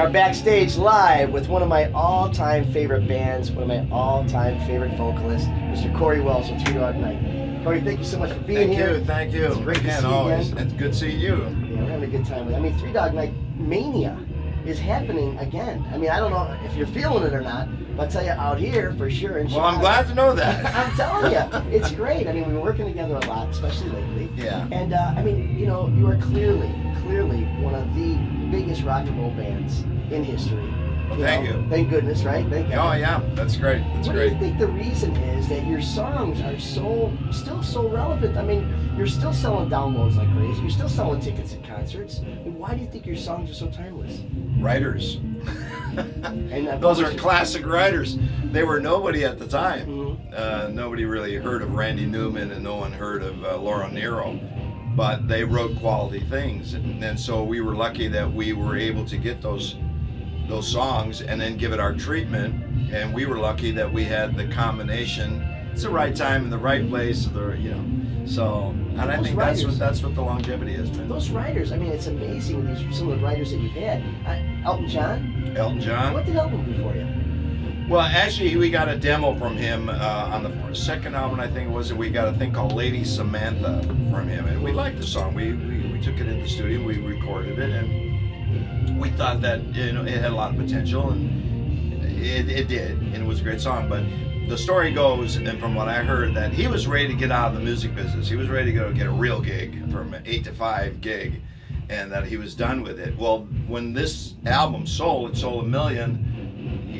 are backstage live with one of my all-time favorite bands, one of my all-time favorite vocalists, Mr. Cory Wells with Three Dog Night. Cory, thank you so much for being thank here. Thank you, thank you. It's great to see you again. It's good seeing you. Yeah, we're having a good time. I mean, Three Dog Night mania is happening again. I mean, I don't know if you're feeling it or not, but I'll tell you out here for sure. In Well, I'm glad to know that. I'm telling you, it's great. I mean, we've been working together a lot, especially lately. Yeah. And uh, I mean, you know, you are clearly, clearly one of the biggest rock and roll bands in history. Well, thank know, you. Thank goodness, right? Thank you. Oh God. yeah, that's great. That's What do great. you think the reason is that your songs are so still so relevant? I mean, you're still selling downloads like crazy. You're still selling tickets at concerts. And why do you think your songs are so timeless? Writers. And uh, Those are classic writers. They were nobody at the time. Mhm. Uh, nobody really heard of Randy Newman, and no one heard of uh, Laura Nyro. But they wrote quality things, and, and so we were lucky that we were able to get those those songs and then give it our treatment. And we were lucky that we had the combination. It's the right time and the right place. The you know, so and I think that's what that's what the longevity has been. Those writers, I mean, it's amazing. These some of the writers that you've had. Uh, Elton John. Elton John. What did Elton do for you? Well, actually, we got a demo from him uh, on the second album. I think it was we got a thing called Lady Samantha from him, and we liked the song. We, we we took it in the studio, we recorded it, and we thought that you know it had a lot of potential, and it, it did, and it was a great song. But the story goes, and from what I heard, that he was ready to get out of the music business. He was ready to go get a real gig from an eight to five gig, and that he was done with it. Well, when this album sold, it sold a million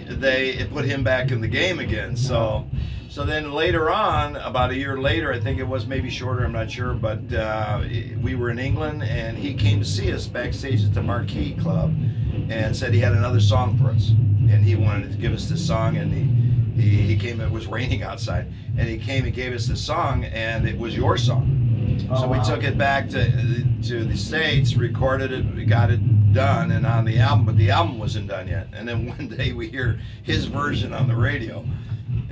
they it put him back in the game again. So, so then later on, about a year later, I think it was maybe shorter. I'm not sure, but uh, we were in England, and he came to see us backstage at the Marquee Club, and said he had another song for us, and he wanted to give us this song, and he. He, he came, it was raining outside, and he came and gave us this song, and it was your song. Oh, so we wow. took it back to to the states, recorded it, we got it done, and on the album, but the album wasn't done yet. And then one day we hear his version on the radio.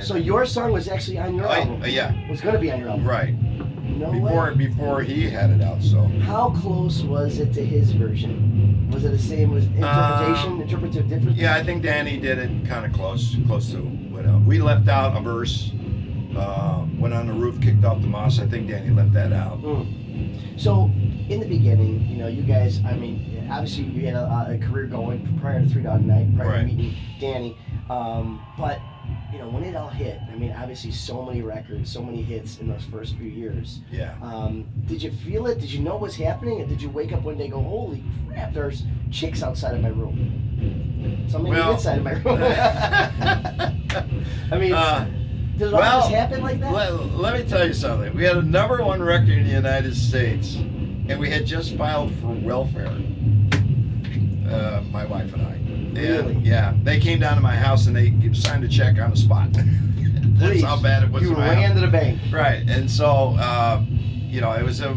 So your song was actually on your I- album. uh, yeah. Was going to be on your album. right No before way. before he had it out. So How close was it to his version? Was it the same? Was interpretation Um, interpreted different? yeah, I think Danny did it kind of close, close to what else. We left out a verse. Uh, went on the roof, kicked off the moss. I think Danny left that out. Mm. So, in the beginning, you know, you guys, I mean, obviously you had a, a career going prior to Three Dog Night, prior Right. to meeting Danny. Um, but, you know, when it all hit, I mean, obviously so many records, so many hits in those first few years. Yeah. Um, did you feel it? Did you know what was happening? And did you wake up one day and go, holy crap, there's chicks outside of my room? Something Well- inside of my room. I mean, Uh, did it all well, just happen like that? Let, let me tell you something. We had a number one record in the United States, and we had just filed for welfare. Uh, my wife and I. And, Really? Yeah. They came down to my house and they signed a check on the spot. That's Please. how bad it was. You ran to the bank. Right, and so uh, you know, it was a.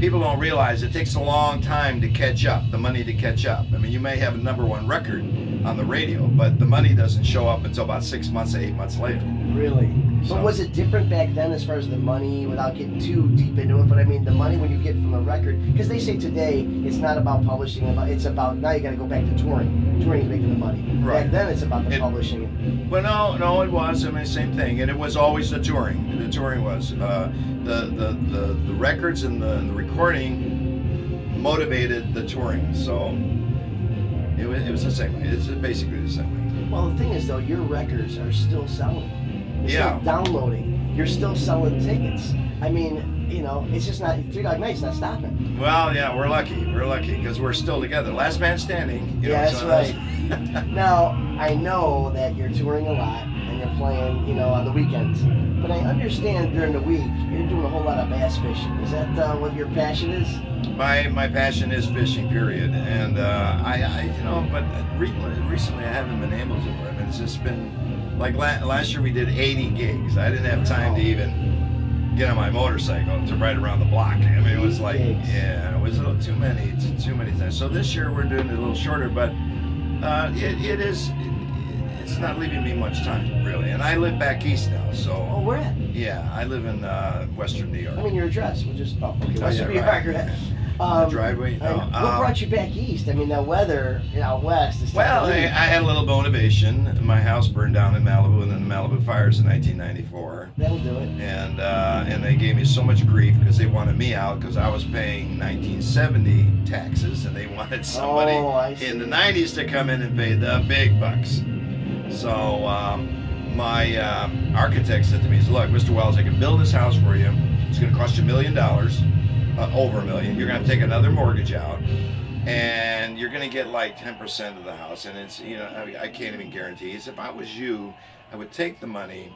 People don't realize it takes a long time to catch up. The money to catch up. I mean, you may have a number one record on the radio, but the money doesn't show up until about six months, eight months later. Really? So- But was it different back then as far as the money, without getting too deep into it? But I mean, the money when you get from a record, because they say today it's not about publishing, it's about now you got to go back to touring. Touring is making the money. Right. Back then it's about the It- publishing. Well, no, no, it was. I mean, same thing, and it was always the touring. The touring was uh, the, the the the records and the, the recording motivated the touring. So it was it was the same way. It's basically the same way. Well, the thing is though, your records are still selling. You're Yeah. Still downloading. You're still selling tickets. I mean, you know, it's just not Three Dog Night's not stopping. Well, yeah, we're lucky. We're lucky because we're still together. Last man standing. You Yeah, know, that's so right. Now, I know that you're touring a lot and you're playing, you know, on the weekends. But I understand during the week you're doing a whole lot of bass fishing. Is that uh, what your passion is? my my passion is fishing. Period. And uh, I, I, you know, but re- recently I haven't been able to. I mean, it's just been like la- last year we did 80 gigs. I didn't have time to even get on my motorcycle to ride around the block. I mean, it was like, Gigs. yeah, it was a little too many, too, too many times. So this year we're doing it a little shorter, but uh, it, it is. It's not leaving me much time, really. And I live back east now, so. Oh, where at? yeah, I live in uh, Western New York. I mean, your address. We'll just, oh, okay, Oh, Western yeah, New right. York. Um, the driveway. No, what um, brought you back east? I mean, the weather out west is Well, I, I had a little motivation. My house burned down in Malibu, and then the Malibu fires in 1994. That'll do it. And uh, and they gave me so much grief because they wanted me out because I was paying 1970 taxes, and they wanted somebody Oh, in the 90s to come in and pay the big bucks. So um, my um, architect said to me, he said, "Look, Mr. Wells, I can build this house for you. It's going to cost you a million dollars, uh, over a million. You're going to take another mortgage out." and you're gonna get like 10% of the house and it's you know I, I can't even guarantee it's if i was you i would take the money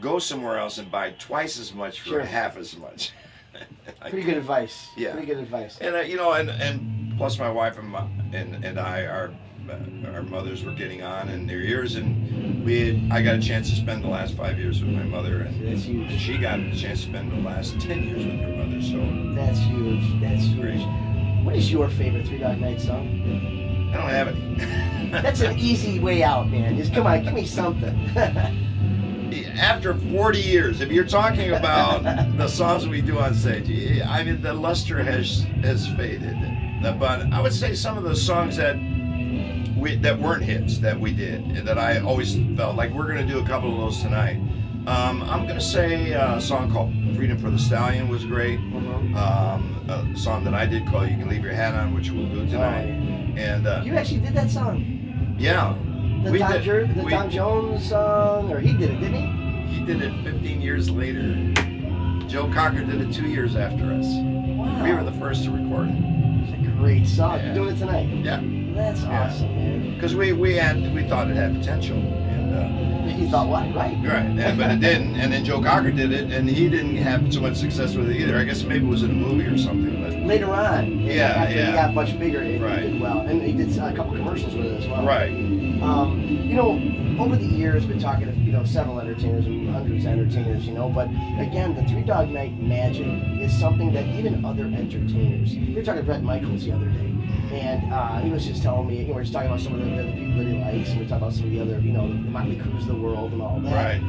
go somewhere else and buy twice as much for Sure. half as much Pretty good advice. Yeah. Pretty good advice. and uh, you know and and plus my wife and my, and, and i our uh, our mothers were getting on in their years and we had, i got a chance to spend the last five years with my mother and That's huge. she got a chance to spend the last 10 years with her mother so That's huge. That's huge. Great. What is your favorite Three Dog Night song? i don't have any That's an easy way out, man. Just come on, give me something. after 40 years, if you're talking about the songs we do on stage, I mean the luster has has faded. But I would say some of the songs that we that weren't hits that we did and that I always felt like we're gonna do a couple of those tonight. Um, I'm gonna say a song called "Freedom for the Stallion" was great. Mhm. Um, a song that I did called "You Can Leave Your Hat On," which we'll do tonight. And uh, You actually did that song. yeah, The We Tom, did- Jer- the we- Tom Jones song, or he did it, didn't he? he did it 15 years later. Joe Cocker did it two years after us. Wow. We were the first to record it. It's a great song. Yeah. You're doing it tonight. Yeah, That's awesome. Because we we had we thought it had potential, and You thought what? Right. uh, right, and, but it didn't. And then Joe Cocker did it, and he didn't have so much success with it either. I guess maybe it was in a movie or something. But Later on, Yeah, after yeah. he got much bigger, it Right. did well, and he did a couple commercials with it as well. right, Um, you know, over the years, been talking to you know several entertainers and hundreds of entertainers, you know. But again, the Three Dog Night magic is something that even other entertainers. We were talking to Bret Michaels the other day, and uh, he was just telling me. You know, we were just talking about some of the, the people that he likes, and we were talking about some of the other, you know, the Motley Crue's of the world and all that. right.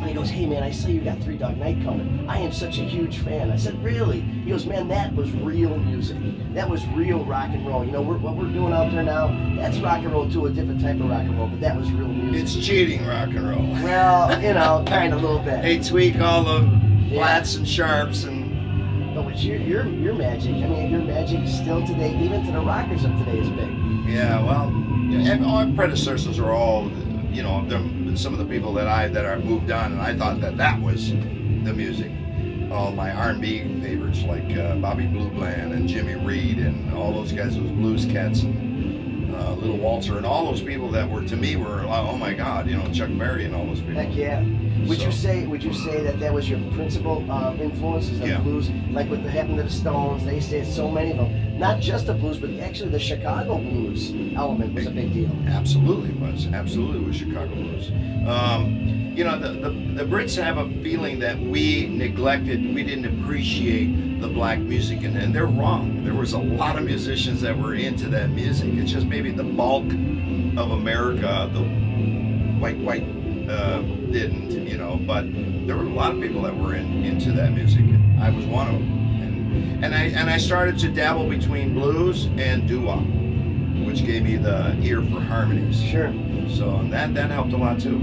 And he goes, "Hey man, I saw you got Three Dog Night coming. I am such a huge fan." I said, "Really?" He goes, "Man, that was real music. That was real rock and roll. You know, we're, what we're doing out there now, that's rock and roll too, a different type of rock and roll, but that was real music." It's cheating rock and roll. well, you know, kind of a little bit. They tweak all the Yeah. flats and sharps and But with your, your your magic, I mean, your magic still today, even to the rockers of today, is big. Yeah, well, and our predecessors are all, you know, some of the people that I that are moved on, and I thought that that was the music. All my R&B favorites like uh, Bobby Blue Bland and Jimmy Reed and all those guys, those blues cats and uh, Little Walter and all those people that were to me were oh my God, you know, Chuck Berry and all those people. Heck yeah. Would you say would you say that that was your principal um, influences of Yeah. blues? Like what happened to the Stones, they say so many of them. Not just the blues, but actually the Chicago blues element was a big deal. Absolutely was. Absolutely was Chicago Blues. Um, you know, the, the, the Brits have a feeling that we neglected, we didn't appreciate the black music, and, and they're wrong. There was a lot of musicians that were into that music. It's just maybe the bulk of America, the white, white, uh, didn't, you know, but there were a lot of people that were in, into that music. I was one of them. And, and I and I started to dabble between blues and doo-wop, which gave me the ear for harmonies. Sure. So and that that helped a lot too.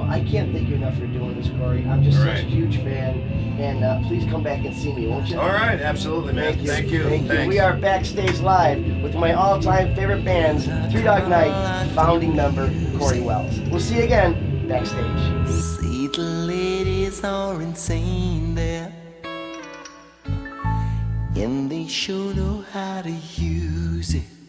Well, I can't thank you enough for doing this, Cory. I'm just All such a huge fan, and uh, please come back and see me, won't you? All right, absolutely, man. Thank you. Thank you. Thanks. We are backstage live with my all-time favorite bands, Three Dog Night, founding member Cory Wells. We'll see you again backstage. See the ladies are insane there. And they sure know how to use it.